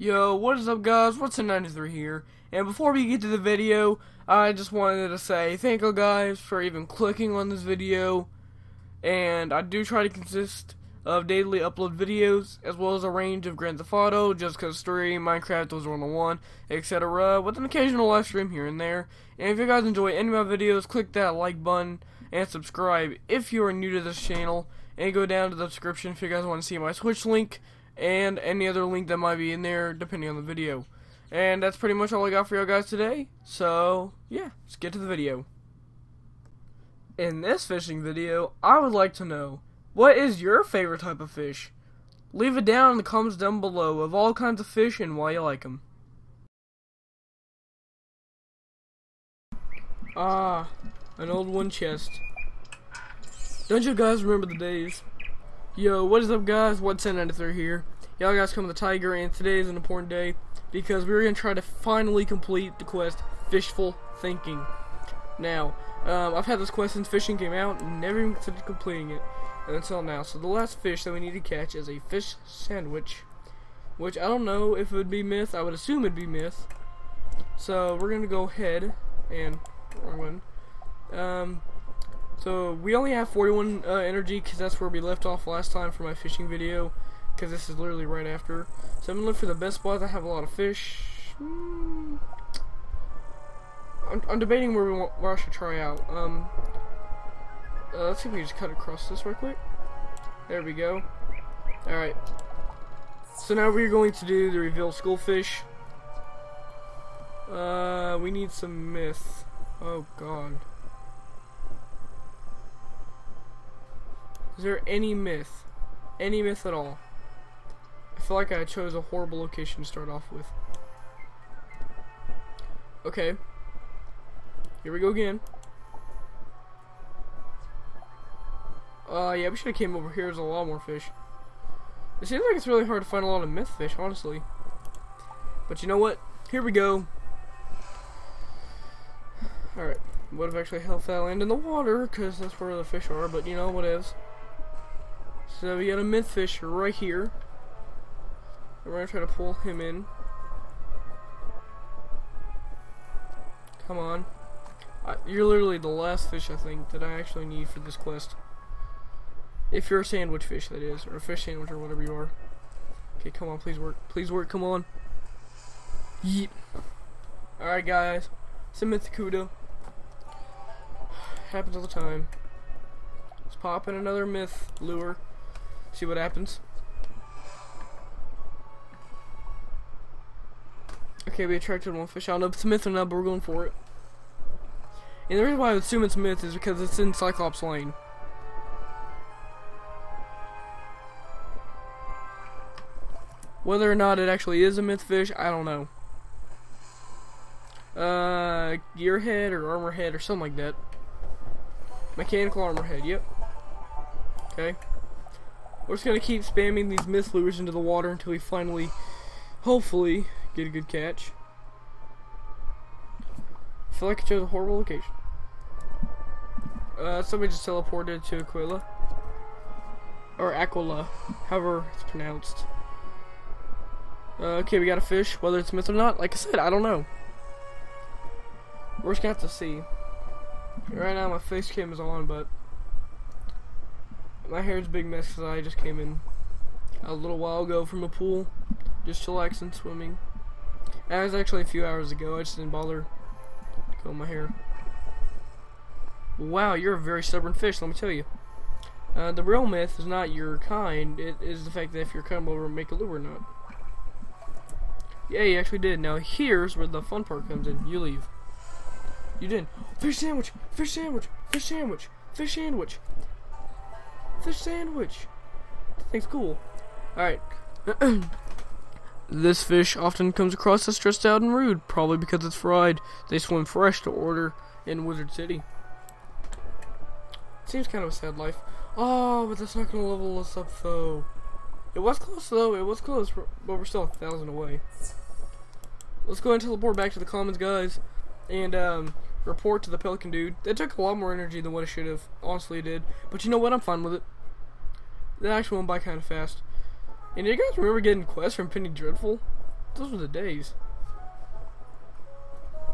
Yo, what is up guys? What's in 93 here? And before we get to the video, I just wanted to say thank you guys for even clicking on this video. And I do try to consist of daily upload videos, as well as a range of Grand Theft Auto, Just Cause 3, Minecraft, Those 101, etc. with an occasional live stream here and there. And if you guys enjoy any of my videos, click that like button and subscribe if you are new to this channel. And go down to the description if you guys want to see my Twitch link and any other link that might be in there depending on the video. And that's pretty much all I got for you guys today. So, yeah, let's get to the video. In this fishing video, I would like to know, what is your favorite type of fish? Leave it down in the comments down below of all kinds of fish and why you like them. Ah, an old one chest. Don't you guys remember the days? Yo, what is up guys? What's in 93 here? Y'all guys come to the Tiger and today is an important day because we're to try to finally complete the quest Fishful Thinking. Now, um, I've had this quest since fishing came out and never even considered completing it until now. So the last fish that we need to catch is a fish sandwich, which I don't know if it would be myth. I would assume it'd be myth. So we're to go ahead and. Um, so we only have 41 uh, energy because that's where we left off last time for my fishing video. Because this is literally right after. So I'm gonna look for the best spots I have a lot of fish. Hmm. I'm, I'm, debating where we want, where I should try out. Um, uh, let's see if we just cut across this real quick. There we go. All right. So now we're going to do the reveal schoolfish. Uh, we need some myth. Oh God. Is there any myth? Any myth at all? I feel like I chose a horrible location to start off with. Okay. Here we go again. Uh, yeah, we should have came over here. There's a lot more fish. It seems like it's really hard to find a lot of myth fish, honestly. But you know what? Here we go. Alright. Would have actually helped that land in the water, because that's where the fish are, but you know, what is. So we got a myth fish right here. We're gonna try to pull him in. Come on. I, you're literally the last fish I think that I actually need for this quest. If you're a sandwich fish, that is, or a fish sandwich, or whatever you are. Okay, come on, please work. Please work, come on. Yeet. Alright, guys. Some Mythicuda. Happens all the time. Let's pop in another myth lure. See what happens. Okay, we attracted one fish. I don't know if it's myth or not, but we're going for it. And the reason why I assume it's a myth is because it's in Cyclops Lane. Whether or not it actually is a myth fish, I don't know. Uh, gear head or armor head or something like that. Mechanical armor head, yep. Okay. We're just gonna keep spamming these myth lures into the water until we finally, hopefully, get a good catch. I feel like I chose a horrible location. Uh, somebody just teleported to Aquila. Or Aquila, however it's pronounced. Uh, okay, we got a fish, whether it's myth or not. Like I said, I don't know. We're just gonna have to see. Right now, my face cam is on, but my hair's a big mess because I just came in a little while ago from a pool, just chillaxing, swimming. That was actually a few hours ago. I just didn't bother comb my hair. Wow, you're a very stubborn fish, let me tell you. Uh, the real myth is not your kind, it is the fact that if you're come over make a lure or not. Yeah, you actually did. Now here's where the fun part comes in. You leave. You didn't. Fish sandwich! Fish sandwich! Fish sandwich! Fish sandwich! Fish sandwich. Thanks, cool. Alright. this fish often comes across as stressed out and rude, probably because it's fried. They swim fresh to order in Wizard City. Seems kind of a sad life. Oh, but that's not going to level us up, though. It was close, though. It was close, but we're still a thousand away. Let's go and teleport back to the commons, guys. And, um, report to the Pelican dude. That took a lot more energy than what it should have. Honestly, it did. But you know what? I'm fine with it. That actually went by kind of fast. And you guys remember getting quests from Penny Dreadful? those were the days.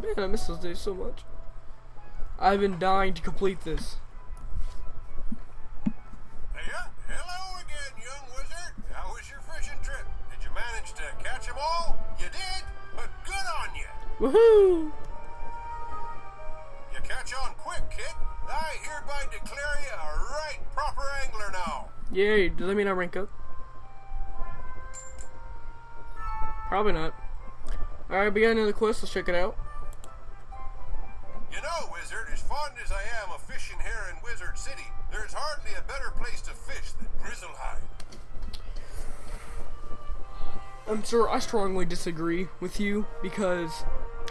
Man, I miss those days so much. I've been dying to complete this. Hey, Yeah, hello again, young wizard. How was your fishing trip? Did you manage to catch 'em all? You did, but good on you. Woohoo! I declare you a right proper angler now. Yay, does that mean I rank up? Probably not. Alright, we got another quest, let's check it out. You know, wizard, as fond as I am of fishing here in Wizard City, there's hardly a better place to fish than Grizzleheim. Um, sir, I strongly disagree with you because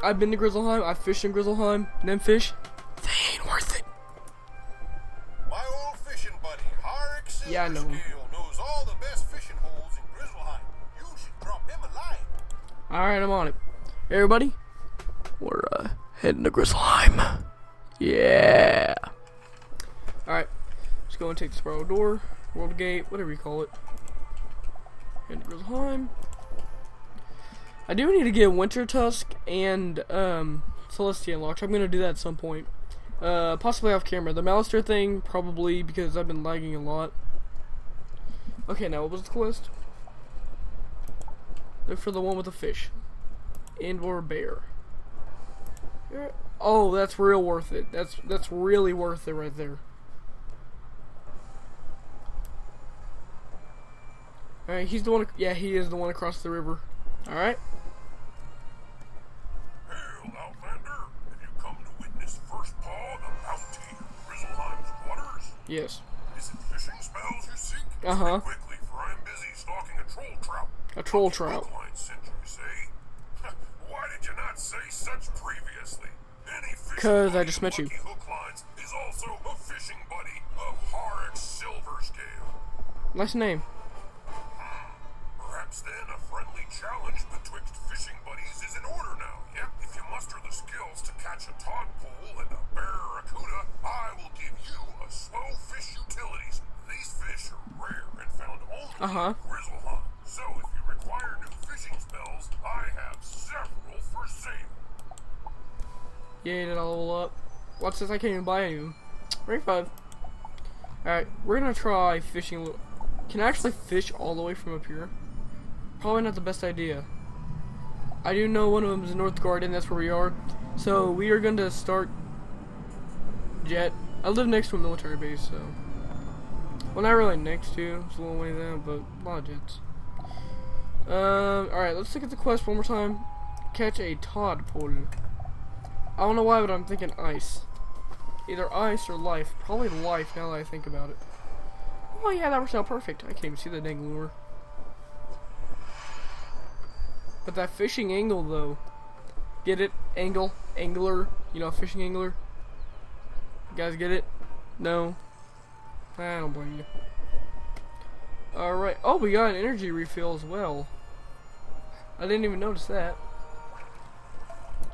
I've been to Grizzleheim, I've fished in Grizzleheim, and them fish, him a line. Alright, I'm on it. Everybody, we're uh, heading to Grizzleheim. Yeah. Alright, let's go and take the spiral door, world gate, whatever you call it. Head to Grizzleheim. I do need to get Wintertusk and um, Celestia unlocked. I'm gonna do that at some point. Uh, possibly off camera. The Malistaire thing, probably because I've been lagging a lot. Okay, now what was the quest? Look for the one with the fish. And or bear. Oh, that's real worth it. That's that's really worth it right there. Alright, he's the one yeah, he is the one across the river. Alright. Hail, Outlander! Have you come to witness First Paw, the bounty in Grizzleheim's waters? Yes. Is it fishing spells you seek? Uh-huh. Quickly, for I'm busy stalking a troll trout. A troll trout. Brookline sent you, say? Why did you not say such previously? Any fishing 'Cause I just met you. Lucky is also a fishing buddy of Harik Silverscale. Nice name. Perhaps then a friendly challenge betwixt fishing buddies is in order now. Yep, if you muster the skills to catch a tadpole and Uh-huh. in Grizzleheim. So if you require new fishing spells, I have several for sale. Yay, did I level up? Watch this, I can't even buy any of them. Rank 5. Alright, we're gonna try fishing. Can I actually fish all the way from up here? Probably not the best idea. I do know one of them is Northguard, that's where we are. So we are going to start jet. I live next to a military base, so. Well, not really next to, it's a little way down, but a lot of jets. Um, alright, let's look at the quest one more time. Catch a tadpole. I don't know why, but I'm thinking ice. Either ice or life. Probably life now that I think about it. Oh yeah, that works out perfect. I can't even see the dang lure. But that fishing angle though. Get it? Angle? Angler? You know, fishing angler? You guys get it? No? I don't blame you. Alright. Oh, we got an energy refill as well. I didn't even notice that.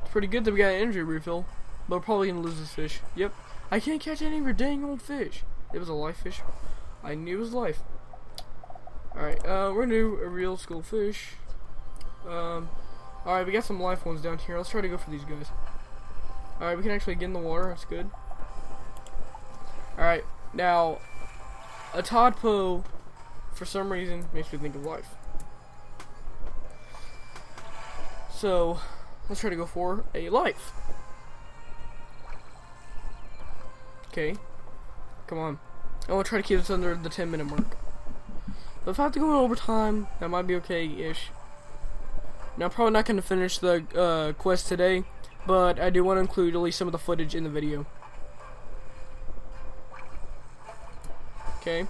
It's pretty good that we got an energy refill. But we're probably gonna lose this fish. Yep. I can't catch any of your dang old fish. It was a live fish. I knew it was live. Alright, uh, we're gonna do a real school fish. Um, alright, we got some live ones down here. Let's try to go for these guys. Alright, we can actually get in the water. That's good. Alright, now, a tadpole, for some reason, makes me think of life. So, let's try to go for a life. Okay. Come on. I want to try to keep this under the 10 minute mark. But if I have to go in overtime, that might be okay-ish. Now, I'm probably not going to finish the uh, quest today, but I do want to include at least some of the footage in the video. Okay.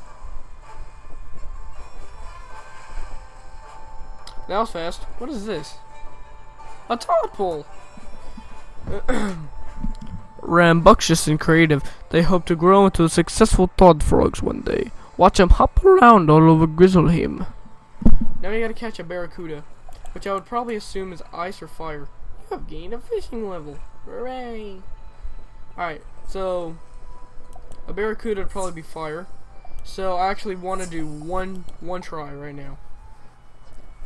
That was fast. What is this? A tadpole! Rambunctious and creative, they hope to grow into successful Todd frogs one day. Watch them hop around all over Grizzleheim. Now you gotta catch a barracuda, which I would probably assume is ice or fire. You have gained a fishing level. Hooray! Alright, so a barracuda would probably be fire. So I actually want to do one one try right now.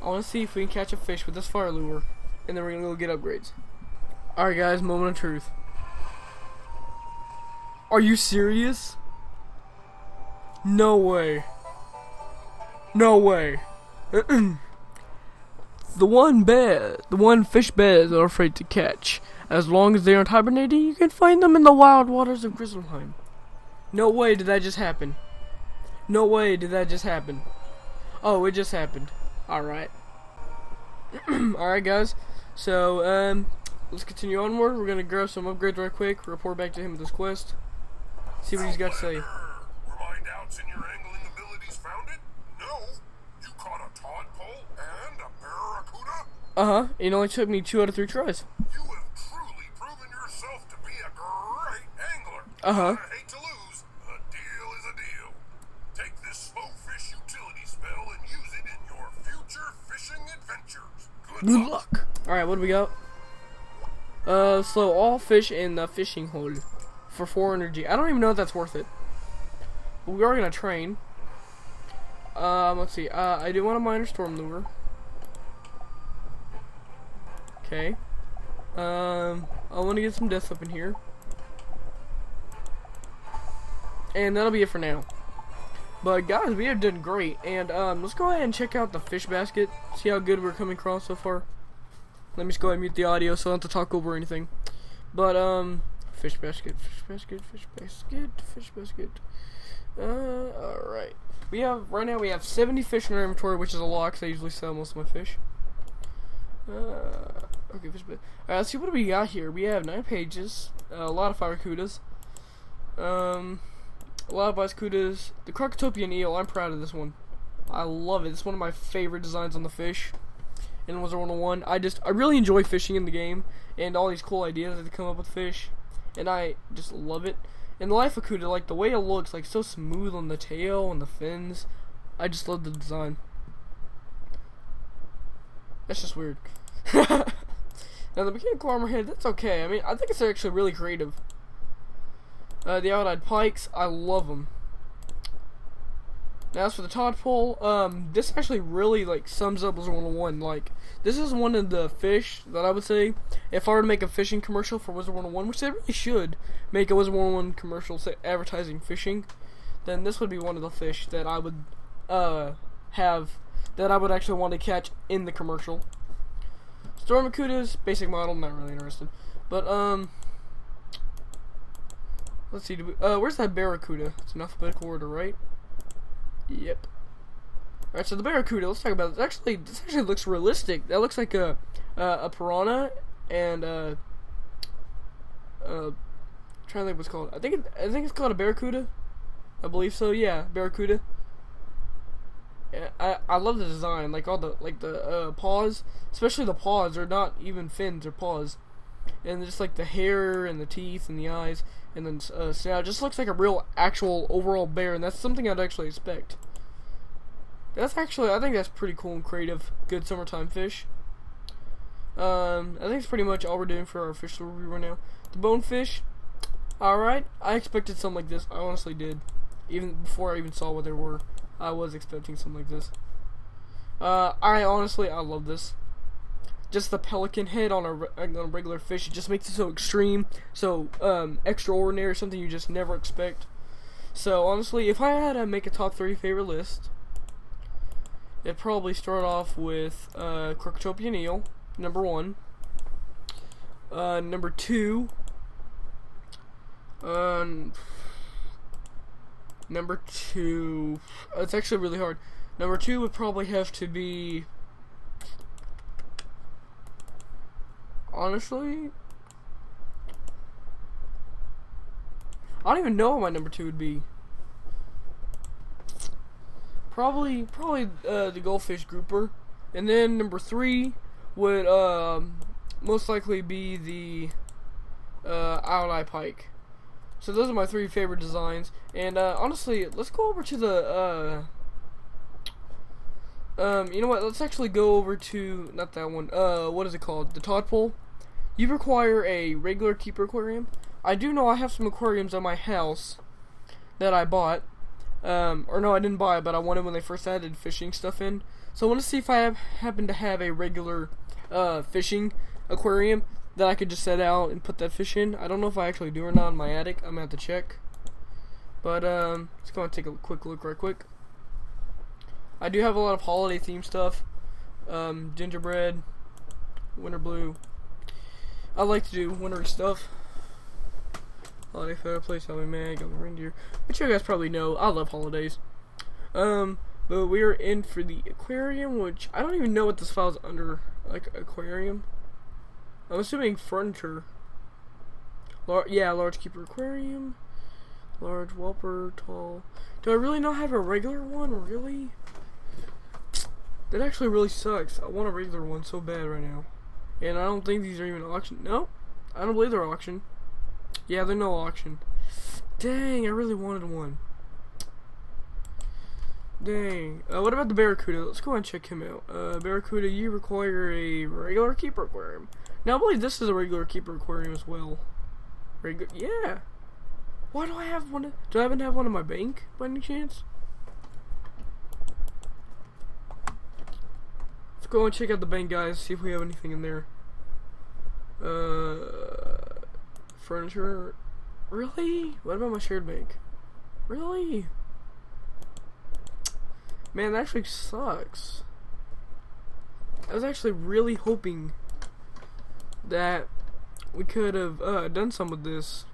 I want to see if we can catch a fish with this fire lure, and then we're gonna go get upgrades. All right, guys. Moment of truth. Are you serious? No way. No way. the one bear, the one fish bears are afraid to catch. As long as they aren't hibernating, you can find them in the wild waters of Grizzleheim. No way did that just happen. No way did that just happen. Oh, it just happened. Alright. Alright, guys. So, um, let's continue onward. We're gonna grab some upgrades right quick, report back to him with this quest. See what he's got to say. Were my doubts in your angling abilities founded? No. You caught a tadpole and a barracuda? Uh huh. It only took me two out of three tries. You have truly proven yourself to be a great angler. Uh huh. Good, luck. Alright, what do we got? Uh, so all fish in the fishing hole for 400 G. I don't even know if that's worth it. But we are gonna train. Um, let's see. Uh, I do want a minor storm lure. Okay. Um, I want to get some deaths up in here. And that'll be it for now. But guys, we have done great. And um, let's go ahead and check out the fish basket. See how good we're coming across so far. Let me just go ahead and mute the audio so I don't have to talk over anything. But um, fish basket, fish basket, fish basket, fish basket. Uh, all right. We have right now we have 70 fish in our inventory, which is a lot because I usually sell most of my fish. Uh, okay, fish basket. All right, let's see what we got here. We have nine pages, a lot of barracudas. Um, lot of. The Krokotopian eel. I'm proud of this one. I love it. It's one of my favorite designs on the fish in Wizard 101. I just I really enjoy fishing in the game and all these cool ideas that come up with fish, and I just love it. And the Life of Akuda, like the way it looks, like so smooth on the tail and the fins, I just love the design. That's just weird. now the mechanical armor head, that's okay. I mean, I think it's actually really creative. Uh, the Owl-Eyed Pikes, I love them. Now, as for the tadpole, um, this actually really like sums up Wizard 101. Like, this is one of the fish that I would say, if I were to make a fishing commercial for Wizard 101, which they really should make a Wizard 101 commercial say, advertising fishing, then this would be one of the fish that I would uh have that I would actually want to catch in the commercial. Storm Akuda's basic model, not really interested, but um. Let's see. We, uh, where's that Barracuda? It's an alphabetical order, right? Yep. Alright, so the Barracuda, let's talk about this. Actually, this actually looks realistic. That looks like a uh, a piranha and uh, uh, I'm trying to think what's called. I think it, I think it's called a Barracuda. I believe so. Yeah, Barracuda. Yeah, I I love the design, like all the like the uh, paws, especially the paws are not even fins or paws, and just like the hair and the teeth and the eyes and then uh, snout it just looks like a real actual overall bear, and that's something I'd actually expect. That's actually I think that's pretty cool and creative. Good summertime fish. Um, I think it's pretty much all we're doing for our fish review right now. The bonefish, alright. I expected something like this. I honestly did. Even before I even saw what there were, I was expecting something like this. Uh, I honestly, I love this. Just the pelican head on a, on a regular fish, it just makes it so extreme, so um, extraordinary, something you just never expect. So honestly, if I had to make a top three favorite list, it'd probably start off with uh, Krokotopian eel, number one. Uh, number two. Um, number two. It's actually really hard. Number two would probably have to be. Honestly, I don't even know what my number two would be. Probably, probably uh, the goldfish grouper, and then number three would um, most likely be the uh, Owl-Eye Pike. So those are my three favorite designs. And uh, honestly, let's go over to the. Uh, um, you know what? Let's actually go over to not that one. Uh, what is it called? The tadpole. You require a regular keeper aquarium. I do know I have some aquariums at my house that I bought. Um, or no, I didn't buy it, but I wanted when they first added fishing stuff in. So I want to see if I have, happen to have a regular uh, fishing aquarium that I could just set out and put that fish in. I don't know if I actually do or not in my attic. I'm gonna have to check. But um, let's go and take a quick look right quick. I do have a lot of holiday theme stuff. Um, gingerbread, winter blue. I like to do wintry stuff. Holiday fireplace, Halloween Mag, the reindeer. But you guys probably know I love holidays. Um, but we are in for the aquarium, which I don't even know what this file's under. Like aquarium. I'm assuming furniture. Lar yeah, large keeper aquarium. Large whopper, tall. Do I really not have a regular one? Really? That actually really sucks. I want a regular one so bad right now. And I don't think these are even auction. No, I don't believe they're auction. Yeah, they're no auction. Dang, I really wanted one. Dang. Uh, what about the Barracuda? Let's go and check him out. Uh, Barracuda, you require a regular keeper aquarium. Now, I believe this is a regular keeper aquarium as well. Regular, yeah. Why do I have one? Do I even have one in my bank by any chance? Go and check out the bank, guys. See if we have anything in there. Uh, furniture. Really? What about my shared bank? Really? Man, that actually sucks. I was actually really hoping that we could have uh, done some with this.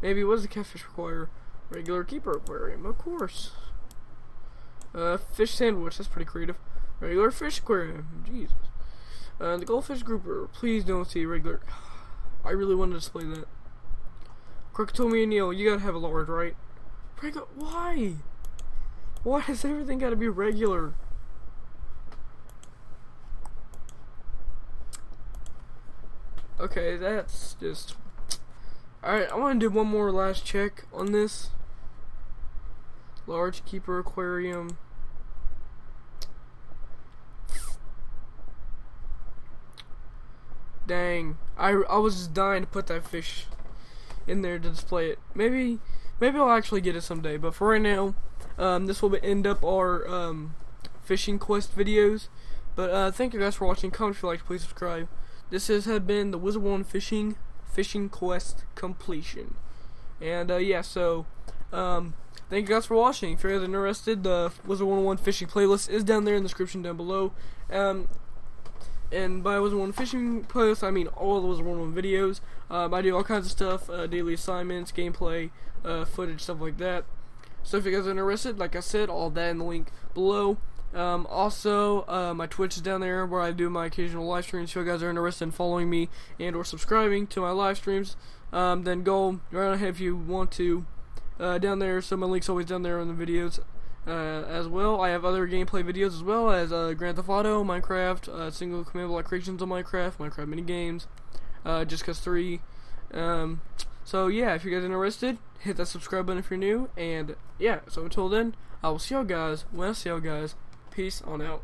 Maybe what does the catfish require? Regular keeper aquarium, of course. Uh, fish sandwich, that's pretty creative. Regular fish aquarium, Jesus. Uh, the goldfish grouper, please don't see regular. I really want to display that. Krokotopian eel, you gotta have a large, right? Regular, why? Why has everything gotta be regular? Okay, that's just... Alright, I want to do one more last check on this. Large keeper aquarium. Dang, I, I was just dying to put that fish in there to display it. Maybe, maybe I'll actually get it someday. But for right now, um, this will end up our um, fishing quest videos. But uh, thank you guys for watching. Comment if you liked, please subscribe. This has had been the Wizard One Fishing Fishing Quest completion. And uh, yeah, so um, thank you guys for watching. If you're interested, the Wizard 101 fishing playlist is down there in the description down below. Um, and by Wizard 1 fishing playlist, I mean all the Wizard One videos. Um, I do all kinds of stuff, uh, daily assignments, gameplay, uh, footage, stuff like that. So if you guys are interested, like I said, all that in the link below. Um, also, uh, my Twitch is down there where I do my occasional live streams. If you guys are interested in following me and or subscribing to my live streams, um, then go right ahead if you want to. Uh, down there, so my link's always down there on the videos uh, as well. I have other gameplay videos as well as uh, Grand Theft Auto, Minecraft, uh, single block creations on Minecraft, Minecraft mini games, uh, Just Cause 3. Um, so yeah, if you guys are interested, hit that subscribe button if you're new. And yeah, so until then, I will see y'all guys when I see y'all guys. Peace on out.